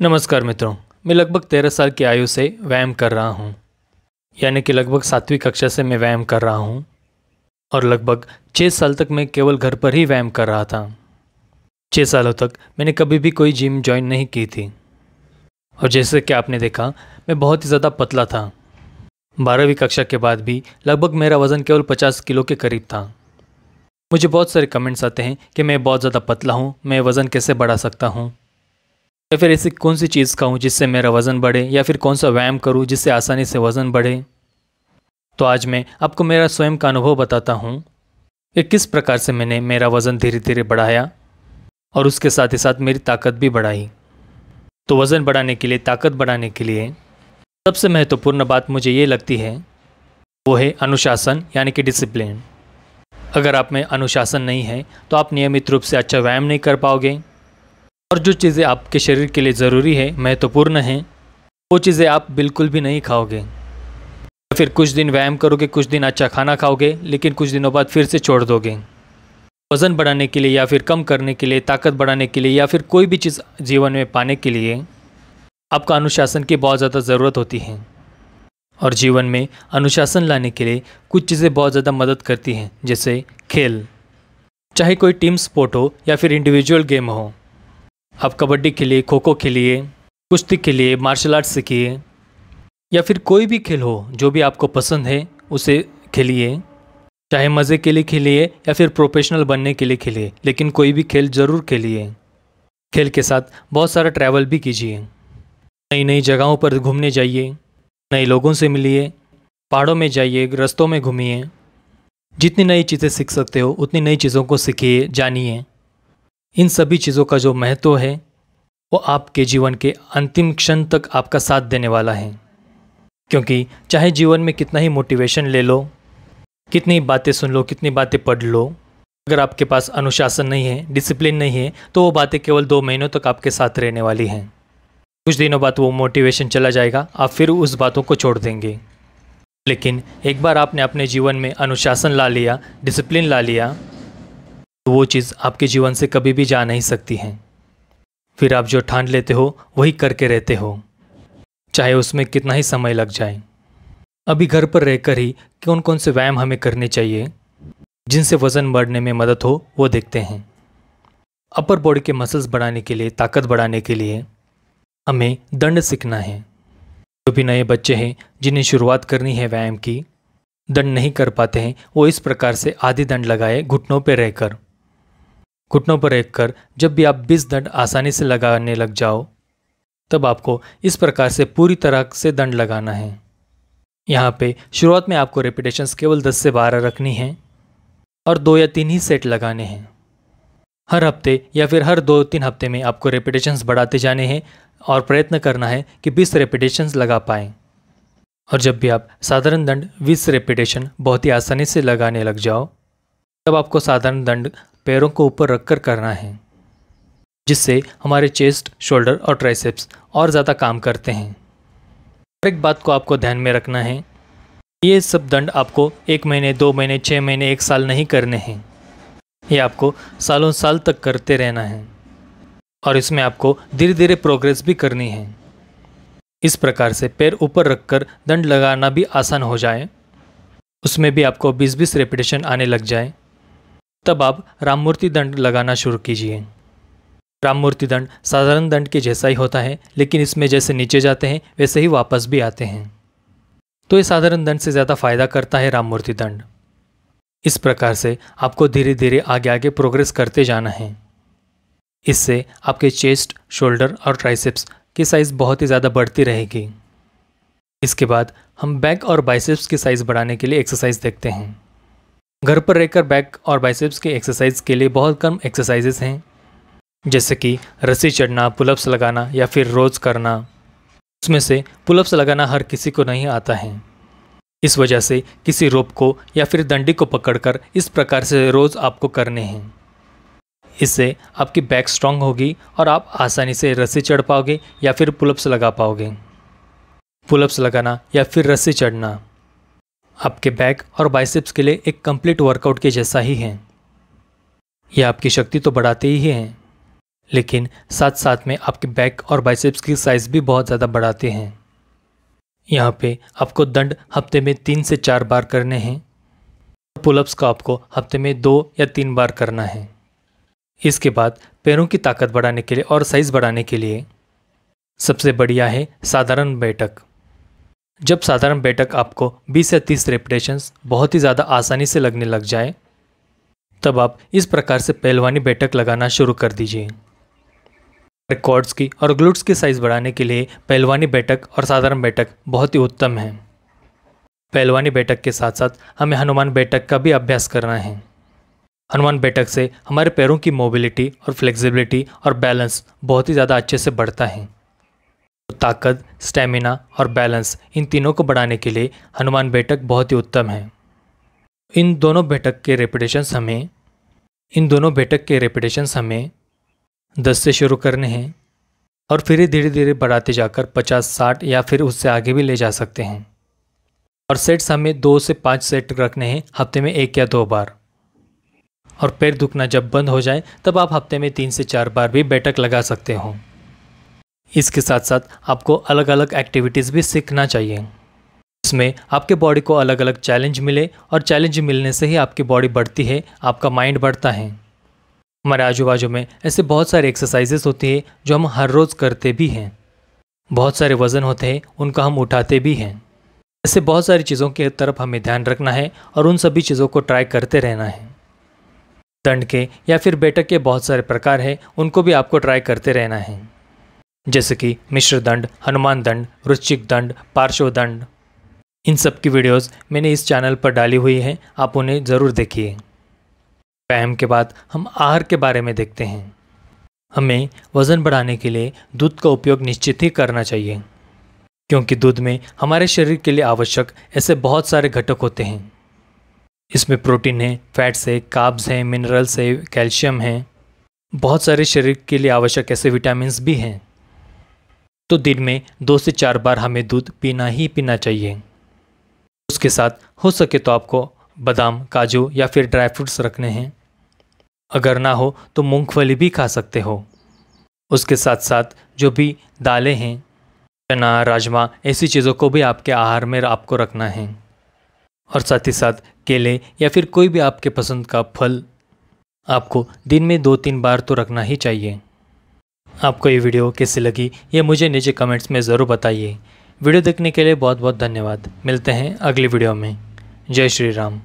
नमस्कार मित्रों, मैं लगभग तेरह साल की आयु से व्यायाम कर रहा हूँ। यानी कि लगभग सातवीं कक्षा से मैं व्यायाम कर रहा हूँ। और लगभग छः साल तक मैं केवल घर पर ही व्यायाम कर रहा था। छः सालों तक मैंने कभी भी कोई जिम ज्वाइन नहीं की थी। और जैसे कि आपने देखा, मैं बहुत ही ज़्यादा पतला था। बारहवीं कक्षा के बाद भी लगभग मेरा वज़न केवल पचास किलो के करीब था। मुझे बहुत सारे कमेंट्स आते हैं कि मैं बहुत ज़्यादा पतला हूँ, मैं वज़न कैसे बढ़ा सकता हूँ। या फिर ऐसी कौन सी चीज़ खाऊं जिससे मेरा वज़न बढ़े या फिर कौन सा व्यायाम करूँ जिससे आसानी से वज़न बढ़े? तो आज मैं आपको मेरा स्वयं का अनुभव बताता हूँ कि किस प्रकार से मैंने मेरा वज़न धीरे धीरे बढ़ाया और उसके साथ ही साथ मेरी ताकत भी बढ़ाई। तो वज़न बढ़ाने के लिए, ताकत बढ़ाने के लिए सबसे महत्वपूर्ण बात मुझे ये लगती है, वो है अनुशासन यानी कि डिसिप्लिन अगर आप में अनुशासन नहीं है तो आप नियमित रूप से अच्छा व्यायाम नहीं कर पाओगे। और जो चीज़ें आपके शरीर के लिए ज़रूरी है, महत्वपूर्ण हैं, वो चीज़ें आप बिल्कुल भी नहीं खाओगे। फिर कुछ दिन व्यायाम करोगे, कुछ दिन अच्छा खाना खाओगे, लेकिन कुछ दिनों बाद फिर से छोड़ दोगे। वज़न बढ़ाने के लिए या फिर कम करने के लिए, ताकत बढ़ाने के लिए या फिर कोई भी चीज़ जीवन में पाने के लिए आपका अनुशासन की बहुत ज़्यादा ज़रूरत होती है। और जीवन में अनुशासन लाने के लिए कुछ चीज़ें बहुत ज़्यादा मदद करती हैं, जैसे खेल। चाहे कोई टीम स्पोर्ट हो या फिर इंडिविजुअल गेम हो आप कबड्डी खेलिए खो खो खेलिए कुश्ती खेलिए मार्शल आर्ट्स सीखिए या फिर कोई भी खेल हो, जो भी आपको पसंद है, उसे खेलिए। चाहे मज़े के लिए खेलिए, या फिर प्रोफेशनल बनने के लिए खेलिए, लेकिन कोई भी खेल ज़रूर खेलिए। खेल के साथ बहुत सारा ट्रैवल भी कीजिए। नई नई जगहों पर घूमने जाइए, नए लोगों से मिलिए, पहाड़ों में जाइए, रस्तों में घूमिए। जितनी नई चीज़ें सीख सकते हो, उतनी नई चीज़ों को सीखिए, जानिए। इन सभी चीज़ों का जो महत्व है, वो आपके जीवन के अंतिम क्षण तक आपका साथ देने वाला है। क्योंकि चाहे जीवन में कितना ही मोटिवेशन ले लो, कितनी बातें सुन लो, कितनी बातें पढ़ लो, अगर आपके पास अनुशासन नहीं है डिसिप्लिन नहीं है तो वो बातें केवल दो महीनों तक आपके साथ रहने वाली हैं। कुछ दिनों बाद वो मोटिवेशन चला जाएगा, आप फिर उस बातों को छोड़ देंगे। लेकिन एक बार आपने अपने जीवन में अनुशासन ला लिया डिसिप्लिन ला लिया तो वो चीज़ आपके जीवन से कभी भी जा नहीं सकती हैं। फिर आप जो ठान लेते हो, वही करके रहते हो। चाहे उसमें कितना ही समय लग जाए। अभी घर पर रहकर ही कौन कौन से व्यायाम हमें करने चाहिए? जिनसे वज़न बढ़ने में मदद हो, वो देखते हैं। अपर बॉडी के मसल्स बढ़ाने के लिए, ताकत बढ़ाने के लिए हमें दंड सीखना है। जो भी नए बच्चे हैं, जिन्हें शुरुआत करनी है व्यायाम की, दंड नहीं कर पाते हैं, वो इस प्रकार से आधी दंड लगाए, घुटनों पर रहकर। घुटनों पर एक कर जब भी आप बीस दंड आसानी से लगाने लग जाओ, तब आपको इस प्रकार से पूरी तरह से दंड लगाना है। यहाँ पे शुरुआत में आपको रेपिटेशंस केवल 10 से 12 रखनी है और दो या तीन ही सेट लगाने हैं। हर हफ़्ते या फिर हर दो तीन हफ़्ते में आपको रेपिटेशंस बढ़ाते जाने हैं और प्रयत्न करना है कि 20 रेपिटेशंस लगा पाएँ। और जब भी आप साधारण दंड 20 रेपिटेशन बहुत ही आसानी से लगाने लग जाओ, तब आपको साधारण दंड पैरों को ऊपर रखकर करना है, जिससे हमारे चेस्ट, शोल्डर और ट्राइसेप्स और ज़्यादा काम करते हैं। हर एक बात को आपको ध्यान में रखना है, ये सब दंड आपको एक महीने, दो महीने छः महीने, एक साल नहीं करने हैं। ये आपको सालों साल तक करते रहना है, और इसमें आपको धीरे धीरे प्रोग्रेस भी करनी है। इस प्रकार से पैर ऊपर रखकर दंड लगाना भी आसान हो जाए, उसमें भी आपको 20-20 रेपिटेशन आने लग जाए। तब आप राममूर्ति दंड लगाना शुरू कीजिए। राममूर्ति दंड साधारण दंड के जैसा ही होता है, लेकिन इसमें जैसे नीचे जाते हैं, वैसे ही वापस भी आते हैं। तो ये साधारण दंड से ज़्यादा फ़ायदा करता है राममूर्ति दंड। इस प्रकार से आपको धीरे धीरे आगे आगे प्रोग्रेस करते जाना है। इससे आपके चेस्ट, शोल्डर और ट्राइसेप्स की साइज़ बहुत ही ज़्यादा बढ़ती रहेगी। इसके बाद हम बैक और बाइसेप्स की साइज़ बढ़ाने के लिए एक्सरसाइज देखते हैं। घर पर रहकर बैक और बाइसेप्स के एक्सरसाइज के लिए बहुत कम एक्सरसाइजेस हैं, जैसे कि रस्सी चढ़ना पुलअप्स लगाना या फिर रोज़ करना। उसमें से पुलअप्स लगाना हर किसी को नहीं आता है। इस वजह से किसी रोप को या फिर दंडी को पकड़कर इस प्रकार से रोज़ आपको करने हैं। इससे आपकी बैक स्ट्रांग होगी और आप आसानी से रस्सी चढ़ पाओगे या फिर पुलअप्स लगा पाओगे। पुलअप्स लगाना या फिर रस्सी चढ़ना। आपके बैक और बाइसेप्स के लिए एक कंप्लीट वर्कआउट के जैसा ही है। यह आपकी शक्ति तो बढ़ाते ही हैं, लेकिन साथ साथ में आपके बैक और बाइसेप्स की साइज़ भी बहुत ज़्यादा बढ़ाते हैं। यहाँ पे आपको दंड हफ़्ते में तीन से चार बार करने हैं पुलअप्स का आपको हफ़्ते में दो या तीन बार करना है। इसके बाद पैरों की ताकत बढ़ाने के लिए और साइज़ बढ़ाने के लिए सबसे बढ़िया है साधारण बैठक। जब साधारण बैठक आपको 20 या 30 रेपिटेशंस बहुत ही ज़्यादा आसानी से लगने लग जाए, तब आप इस प्रकार से पहलवानी बैठक लगाना शुरू कर दीजिए। रिकॉर्ड्स की और ग्लूट्स की साइज़ बढ़ाने के लिए पहलवानी बैठक और साधारण बैठक बहुत ही उत्तम है। पहलवानी बैठक के साथ साथ हमें हनुमान बैठक का भी अभ्यास करना है। हनुमान बैठक से हमारे पैरों की मोबिलिटी और फ्लेक्सिबिलिटी और बैलेंस बहुत ही ज़्यादा अच्छे से बढ़ता है। ताकत, स्टेमिना और बैलेंस इन तीनों को बढ़ाने के लिए हनुमान बैठक बहुत ही उत्तम है। इन दोनों बैठक के रेपिटेशंस हमें इन दोनों बैठक के रेपिटेशंस हमें दस से शुरू करने हैं और फिर धीरे धीरे बढ़ाते जाकर पचास, साठ या फिर उससे आगे भी ले जा सकते हैं। और सेट्स हमें दो से पाँच सेट रखने हैं हफ़्ते में एक या दो बार। और पैर दुखना जब बंद हो जाए तब आप हफ़्ते में तीन से चार बार भी बैठक लगा सकते हो। इसके साथ साथ आपको अलग अलग एक्टिविटीज़ भी सीखना चाहिए। इसमें आपके बॉडी को अलग अलग चैलेंज मिले और चैलेंज मिलने से ही आपकी बॉडी बढ़ती है, आपका माइंड बढ़ता है। हमारे आजू बाजू में ऐसे बहुत सारे एक्सरसाइजेस होती है जो हम हर रोज़ करते भी हैं। बहुत सारे वज़न होते हैं, उनका हम उठाते भी हैं। ऐसे बहुत सारी चीज़ों की तरफ़ हमें ध्यान रखना है और उन सभी चीज़ों को ट्राई करते रहना है। दंड के या फिर बैठक के बहुत सारे प्रकार हैं, उनको भी आपको ट्राई करते रहना है। जैसे कि मिश्र दंड, हनुमान दंड वृश्चिक दंड, पार्श्व दंड। इन सब की वीडियोस मैंने इस चैनल पर डाली हुई हैं, आप उन्हें ज़रूर देखिए। व्यायाम के बाद हम आहार के बारे में देखते हैं। हमें वज़न बढ़ाने के लिए दूध का उपयोग निश्चित ही करना चाहिए, क्योंकि दूध में हमारे शरीर के लिए आवश्यक ऐसे बहुत सारे घटक होते हैं। इसमें प्रोटीन है, फैट्स है, काब्स हैं, मिनरल्स है, कैल्शियम है। बहुत सारे शरीर के लिए आवश्यक ऐसे विटामिन भी हैं। तो दिन में दो से चार बार हमें दूध पीना ही पीना चाहिए। उसके साथ हो सके तो आपको बादाम, काजू या फिर ड्राई फ्रूट्स रखने हैं। अगर ना हो तो मूंगफली भी खा सकते हो। उसके साथ साथ जो भी दालें हैं, चना, राजमा, ऐसी चीज़ों को भी आपके आहार में आपको रखना है। और साथ ही साथ केले या फिर कोई भी आपके पसंद का फल, आपको दिन में दो तीन बार तो रखना ही चाहिए। आपको ये वीडियो कैसी लगी ये मुझे नीचे कमेंट्स में ज़रूर बताइए। वीडियो देखने के लिए बहुत बहुत धन्यवाद। मिलते हैं अगली वीडियो में। जय श्री राम।